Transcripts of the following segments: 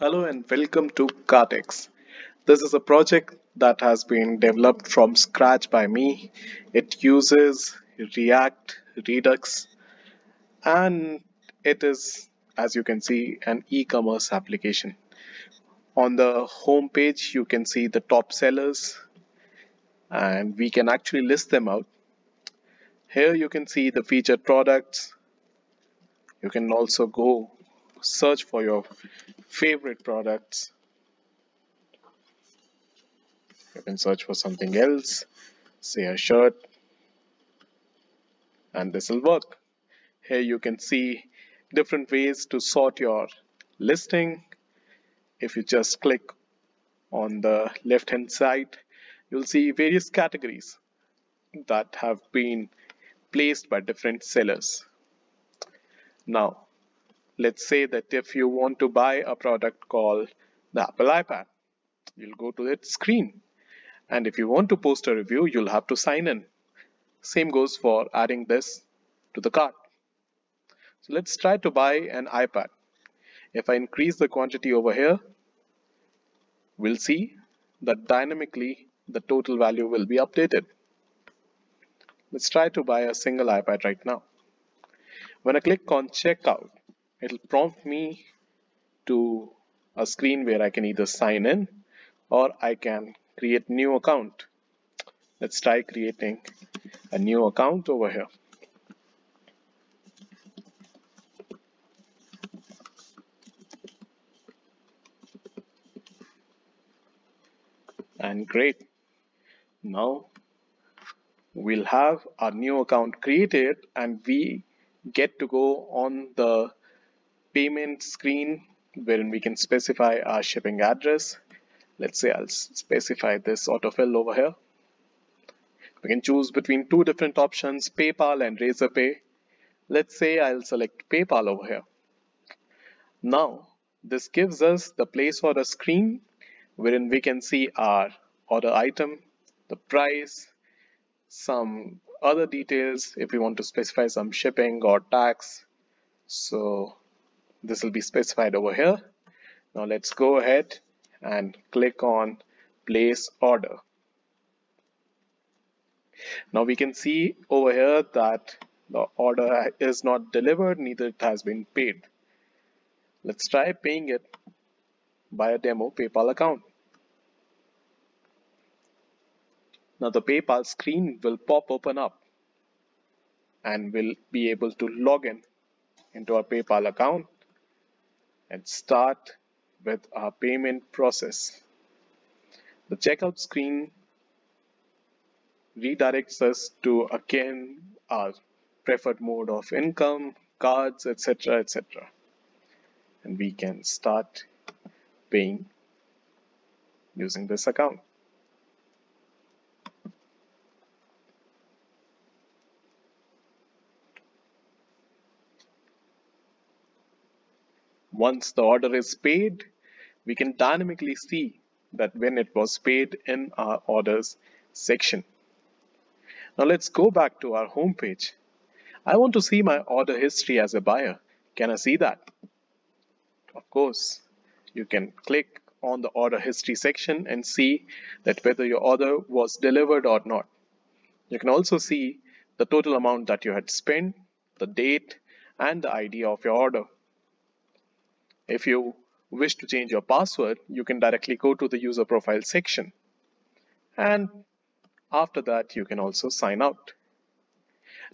Hello and welcome to CartX. This is a project that has been developed from scratch by me. It uses React, Redux, and it is, as you can see, an e-commerce application. On the home page, you can see the top sellers and we can actually list them out. Here you can see the featured products. You can also go search for your favorite products. You can search for something else, say a shirt, and this will work. Here you can see different ways to sort your listing. If you just click on the left hand side, you'll see various categories that have been placed by different sellers. Now, let's say that if you want to buy a product called the Apple iPad, you'll go to its screen. And if you want to post a review, you'll have to sign in. Same goes for adding this to the cart. So let's try to buy an iPad. If I increase the quantity over here, we'll see that dynamically the total value will be updated. Let's try to buy a single iPad right now. When I click on checkout, it'll prompt me to a screen where I can either sign in or I can create new account. Let's try creating a new account over here. And great. Now we'll have our new account created and we get to go on the payment screen wherein we can specify our shipping address. Let's say I'll specify this autofill over here. We can choose between two different options, PayPal and Razorpay. Let's say I'll select PayPal over here. Now, this gives us the place order screen wherein we can see our order item, the price, some other details if we want to specify some shipping or tax. So this will be specified over here. Now let's go ahead and click on place order. Now we can see over here that the order is not delivered, neither it has been paid. Let's try paying it by a demo PayPal account. Now the PayPal screen will pop open up and we'll be able to log in into our PayPal account and start with our payment process. The checkout screen redirects us to again our preferred mode of income, cards, etc. etc. And we can start paying using this account. Once the order is paid, we can dynamically see that when it was paid in our orders section. Now let's go back to our home page. I want to see my order history as a buyer. Can I see that? Of course, you can click on the order history section and see that whether your order was delivered or not. You can also see the total amount that you had spent, the date, and the ID of your order. If you wish to change your password, you can directly go to the user profile section. And after that, you can also sign out.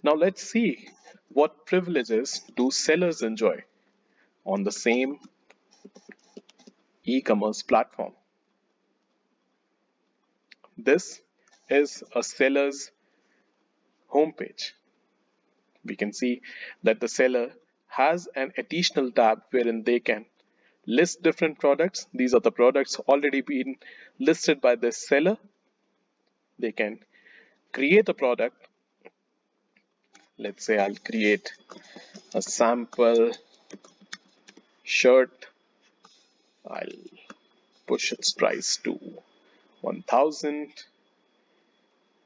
Now let's see what privileges do sellers enjoy on the same e-commerce platform. This is a seller's homepage. We can see that the seller has an additional tab wherein they can list different products. These are the products already been listed by the seller. They can create a product. Let's say I'll create a sample shirt. I'll push its price to 1000.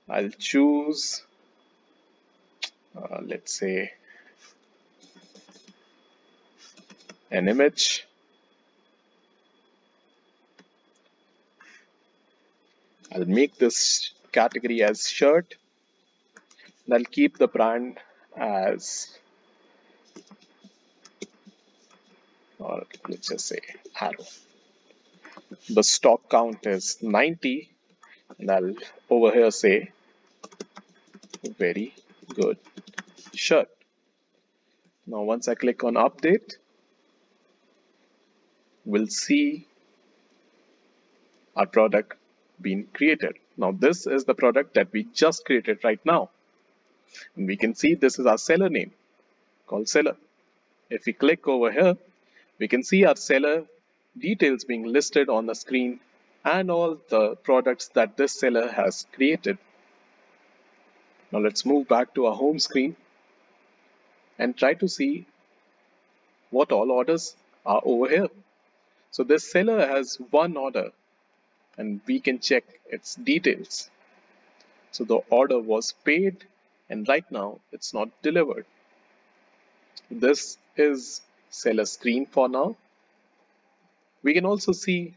I'll choose, uh, let's say an image. I'll make this category as shirt. And I'll keep the brand as or let's just say arrow. The stock count is 90 and I'll over here say very good shirt. Now once I click on update we'll see our product being created now this is the product that we just created right now and we can see this is our seller name called seller if we click over here we can see our seller details being listed on the screen and all the products that this seller has created. Now let's move back to our home screen and try to see what all orders are over here. So this seller has one order and we can check its details. So the order was paid and right now it's not delivered. This is seller screen for now. We can also see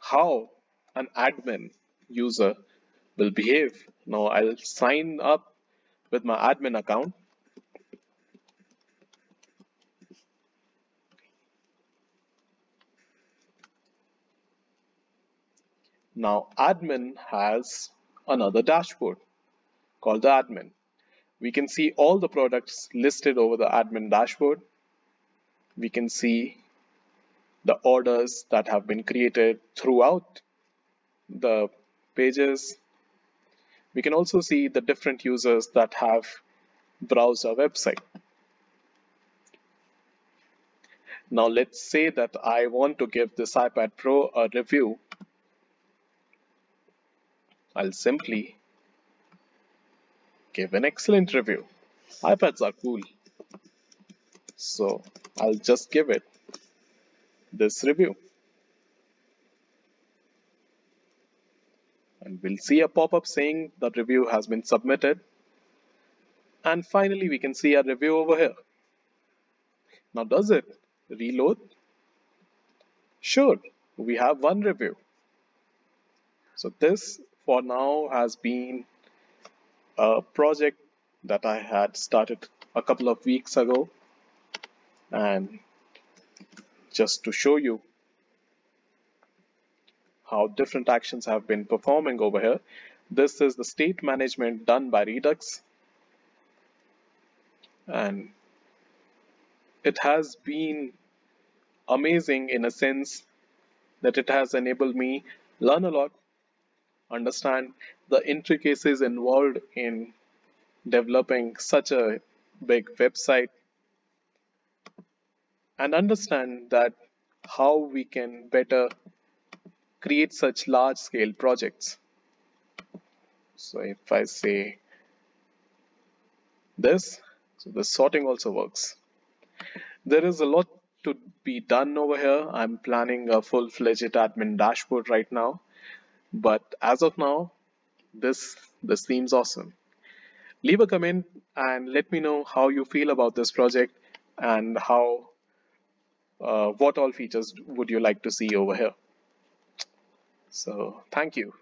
how an admin user will behave. Now I'll sign up with my admin account. Now admin has another dashboard called the admin. We can see all the products listed over the admin dashboard we can see the orders that have been created throughout the pages. We can also see the different users that have browsed our website. Now let's say that I want to give this iPad Pro a review. I'll simply give an excellent review. iPads are cool. So I'll just give it this review. And we'll see a pop-up saying that review has been submitted. And finally, we can see a review over here. Now, does it reload? Sure, we have one review. So this for now has been a project that I had started a couple of weeks ago. And just to show you how different actions have been performing over here this is the state management done by Redux. And it has been amazing in a sense that it has enabled me learn a lot understand the intricacies involved in developing such a big website and understand that how we can better create such large scale projects. So if I say this, so the sorting also works. There is a lot to be done over here. I'm planning a full-fledged admin dashboard right now. But as of now, this, this seems awesome. Leave a comment and let me know how you feel about this project and how uh, what all features would you like to see over here. So thank you.